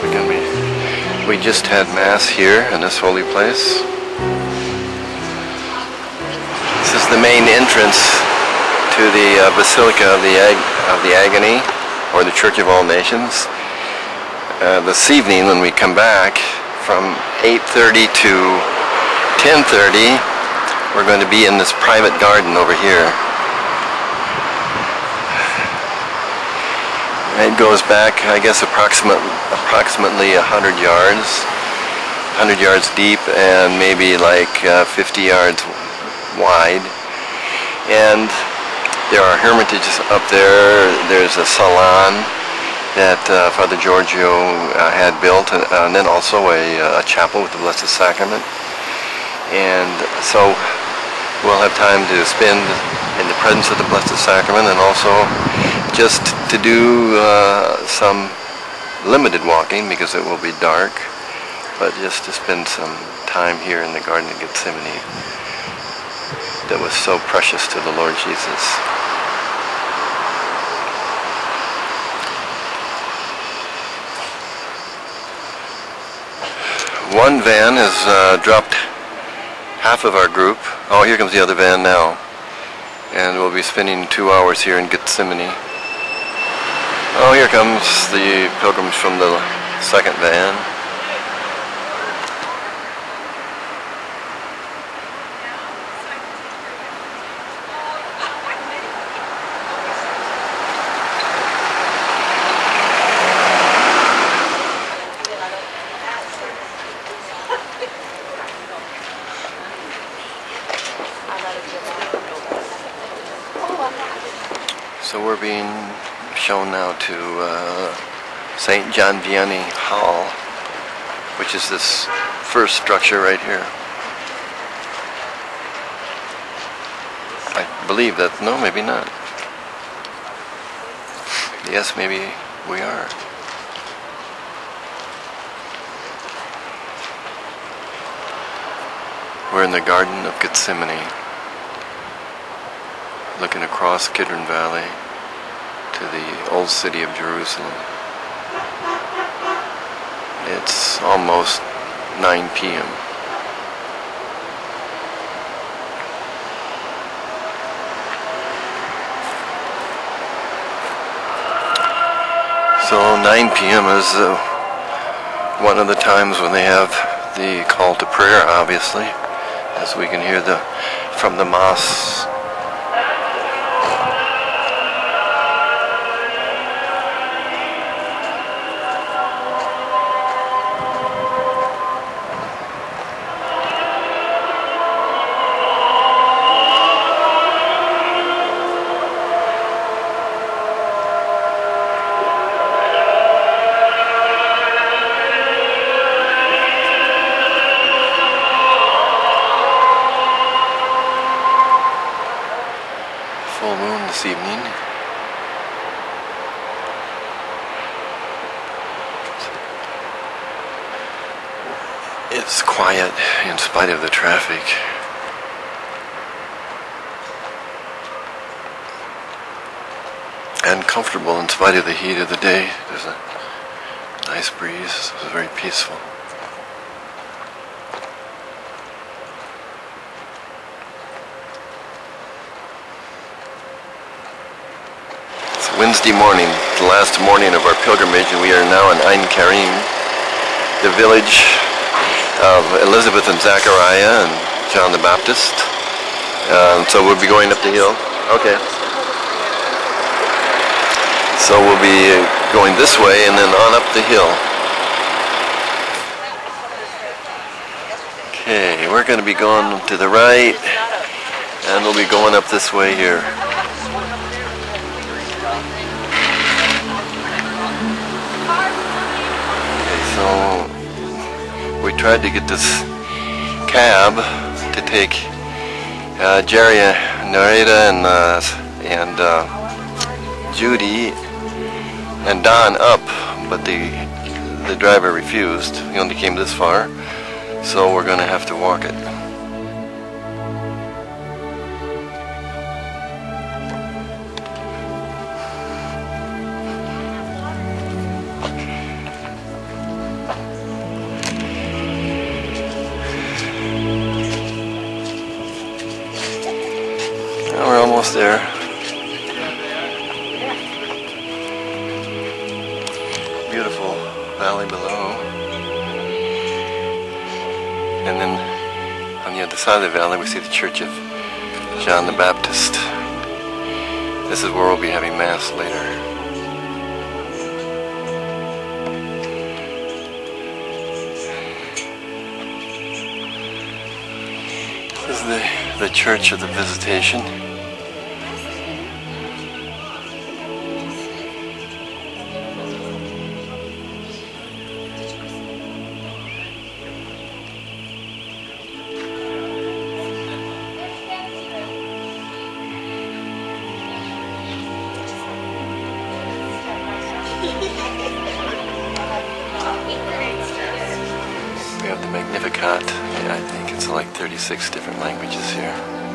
Gonna be, we just had mass here in this holy place. This is the main entrance to the uh, Basilica of the, Ag- of the Agony, or the Church of All Nations. Uh, this evening, when we come back from 8:30 to 10:30, we're going to be in this private garden over here. It goes back, I guess, approximate, approximately 100 yards, 100 yards deep, and maybe like uh, 50 yards wide. And there are hermitages up there. There's a salon that uh, Father Giorgio uh, had built, and, and then also a, a chapel with the Blessed Sacrament. And so we'll have time to spend in the presence of the Blessed Sacrament and also just to do uh, some limited walking because it will be dark, but just to spend some time here in the Garden of Gethsemane that was so precious to the Lord Jesus. One van has uh, dropped half of our group. Oh, here comes the other van now. And we'll be spending two hours here in Gethsemane. Oh, here comes the pilgrims from the second van. So we're being shown now to uh, St. John Vianney Hall, which is this first structure right here. I believe that, no, maybe not. Yes, maybe we are. We're in the Garden of Gethsemane, looking across Kidron Valley to the old city of Jerusalem. It's almost 9 p.m. So 9 p.m. is uh, one of the times when they have the call to prayer, obviously, as we can hear the from the mosques It's quiet in spite of the traffic. And comfortable in spite of the heat of the day. There's a nice breeze. It's very peaceful. It's Wednesday morning, the last morning of our pilgrimage, and we are now in Ein Karim, the village of Elizabeth and Zachariah and John the Baptist. Um, so we'll be going up the hill. Okay. So we'll be going this way and then on up the hill. Okay, we're going to be going to the right, and we'll be going up this way here. Okay, so we tried to get this cab to take uh, Jerry, Nareda, and uh, and uh, Judy and Don up, but the the driver refused. He only came this far, so we're gonna have to walk it. Beautiful valley below. And then on the other side of the valley we see the church of John the Baptist. This is where we'll be having Mass later. This is the, the Church of the Visitation. 36 different languages here.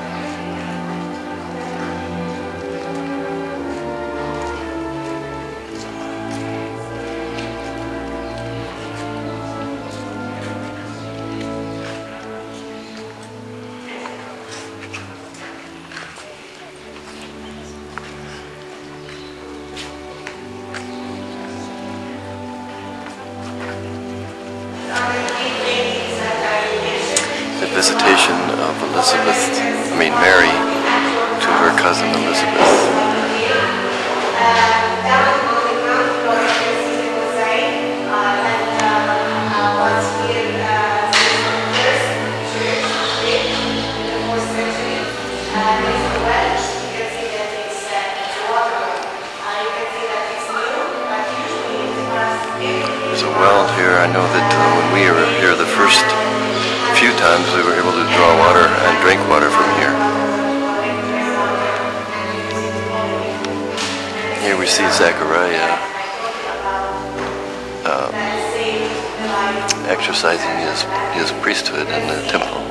Elizabeth, I mean Mary, to her cousin Elizabeth. There's a well here. I know that uh, when we were here the first few times, we were able to draw water and drink water from here. Here we see Zechariah um, exercising his, his priesthood in the temple.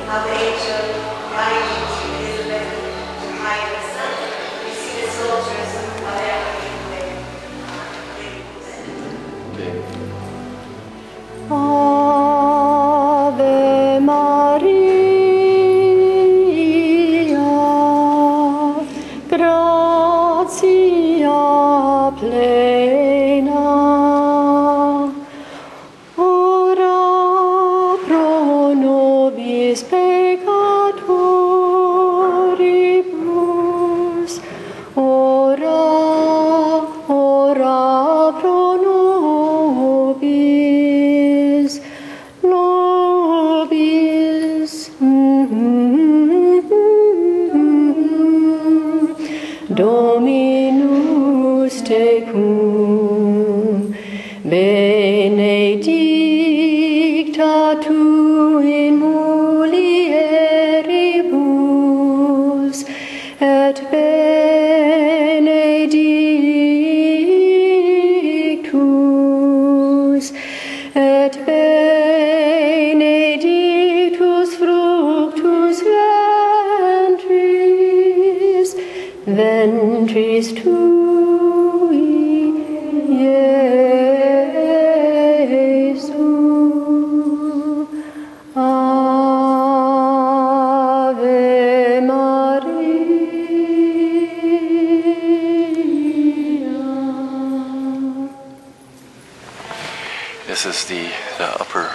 This is the, the upper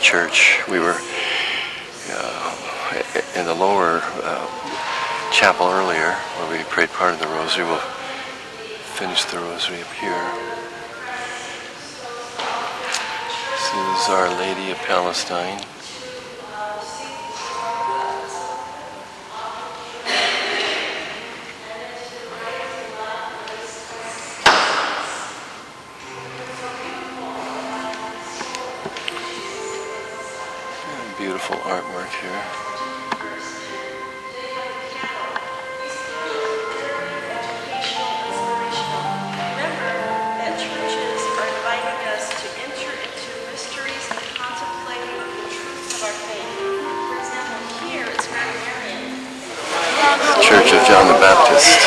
church. We were uh, in the lower uh, chapel earlier where we prayed part of the rosary. We'll finish the rosary up here. This is Our Lady of Palestine. The Church of John the Baptist.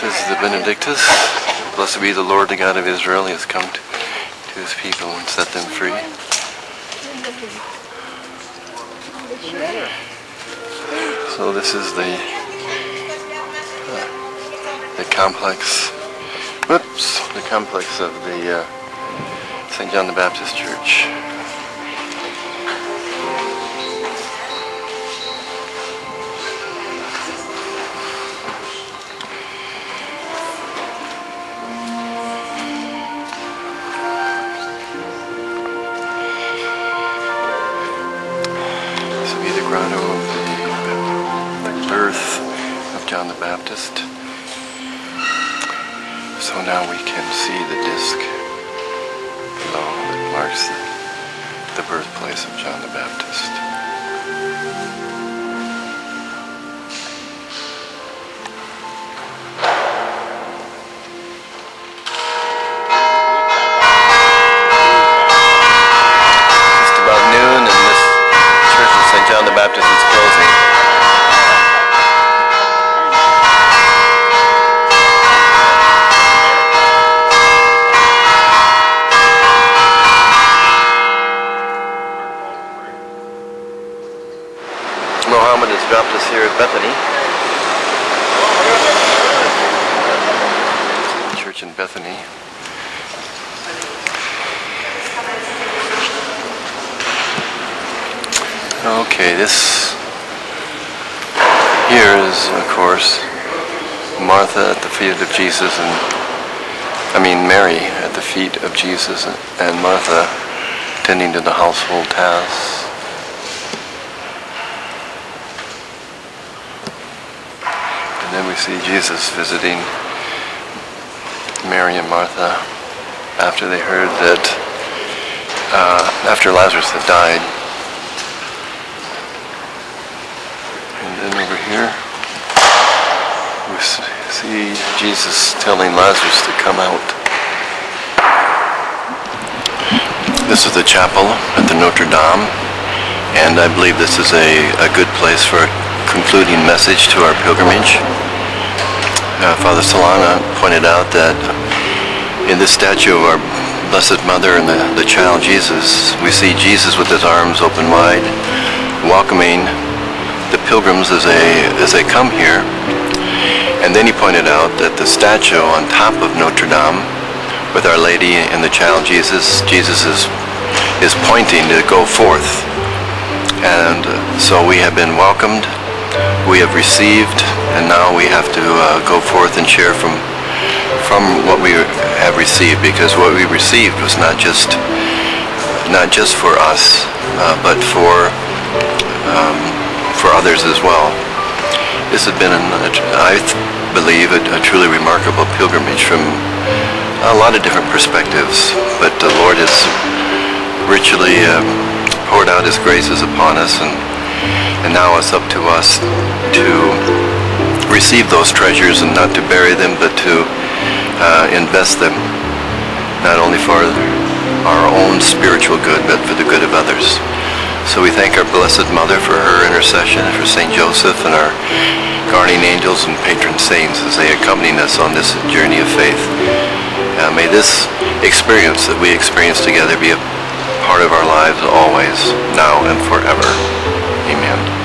This is the Benedictus. Blessed be the Lord, the God of Israel. He has come to, to his people and set them free. So this is the uh, the complex. Whoops, the complex of the uh, St. John the Baptist Church. Baptist. So now we can see the disc below that marks the, the birthplace of John the Baptist. Bethany. Church in Bethany. Okay, this here is, of course, Martha at the feet of Jesus, and I mean Mary at the feet of Jesus, and Martha tending to the household tasks. And then we see Jesus visiting Mary and Martha after they heard that, uh, after Lazarus had died. And then over here, we see Jesus telling Lazarus to come out. This is the chapel at the Notre Dame, and I believe this is a, a good place for concluding message to our pilgrimage. Uh, Father Solana pointed out that in this statue of our Blessed Mother and the, the child Jesus, we see Jesus with his arms open wide, welcoming the pilgrims as they, as they come here. And then he pointed out that the statue on top of Notre Dame with Our Lady and the child Jesus, Jesus is, is pointing to go forth. And so we have been welcomed, we have received, and now we have to uh, go forth and share from from what we have received, because what we received was not just not just for us, uh, but for um, for others as well. This has been, an, I believe, a, a truly remarkable pilgrimage from a lot of different perspectives. But the Lord has richly uh, poured out His graces upon us, and and now it's up to us to receive those treasures and not to bury them, but to uh, invest them, not only for our own spiritual good, but for the good of others. So we thank our Blessed Mother for her intercession, for St. Joseph and our guardian angels and patron saints as they accompany us on this journey of faith. Uh, may this experience that we experience together be a part of our lives always, now and forever. Amen.